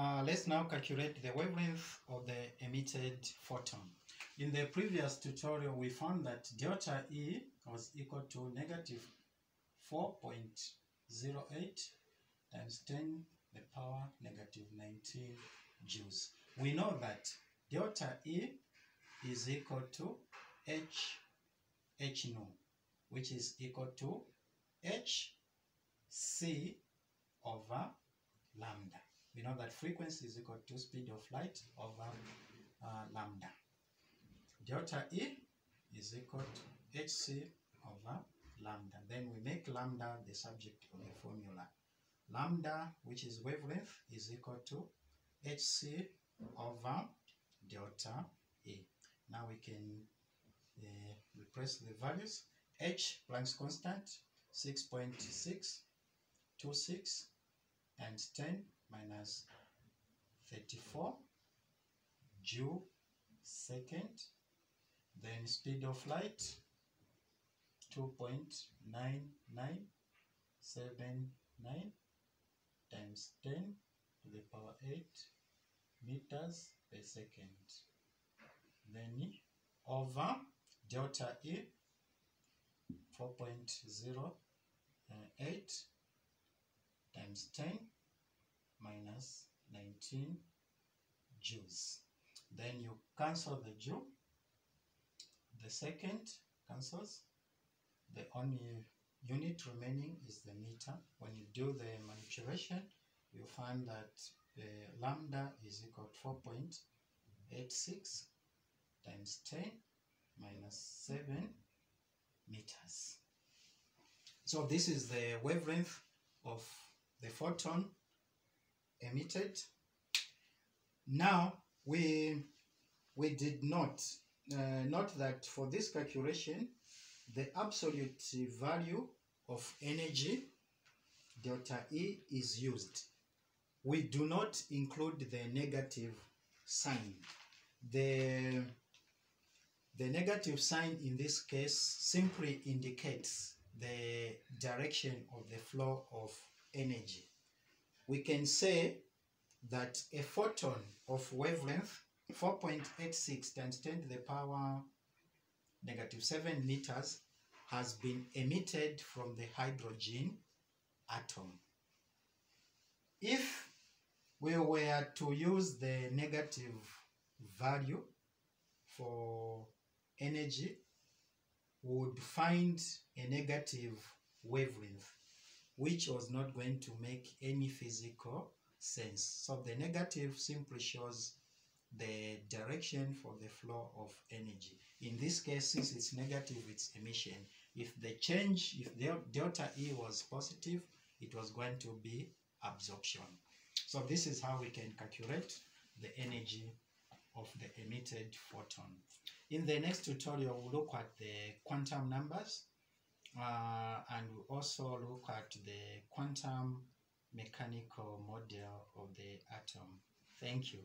Uh, let's now calculate the wavelength of the emitted photon. In the previous tutorial, we found that delta E was equal to negative 4.08 times 10 the power negative 19 joules. We know that delta E is equal to H H nu, which is equal to H C over lambda. We know that frequency is equal to speed of light over uh, lambda. Delta E is equal to hc over lambda. Then we make lambda the subject of the formula. Lambda, which is wavelength, is equal to hc over delta E. Now we can uh, replace the values. H, Planck's constant, 6.626 and 10 minus 34 joule second then speed of light 2.9979 times 10 to the power 8 meters per second. Then over delta E 4.08 times 10 minus 19 joules. Then you cancel the joule. The second cancels. The only unit remaining is the meter. When you do the manipulation, you find that the lambda is equal to 4.86 times 10 minus 7 meters. So this is the wavelength of the photon emitted. Now we we did not uh, note that for this calculation the absolute value of energy delta E is used. We do not include the negative sign. The the negative sign in this case simply indicates the direction of the flow of energy we can say that a photon of wavelength 4.86 times 10 to the power negative 7 meters has been emitted from the hydrogen atom. If we were to use the negative value for energy, we would find a negative wavelength which was not going to make any physical sense. So the negative simply shows the direction for the flow of energy. In this case, since it's negative, it's emission. If the change, if the delta E was positive, it was going to be absorption. So this is how we can calculate the energy of the emitted photon. In the next tutorial, we'll look at the quantum numbers uh, and we also look at the quantum mechanical model of the atom. Thank you.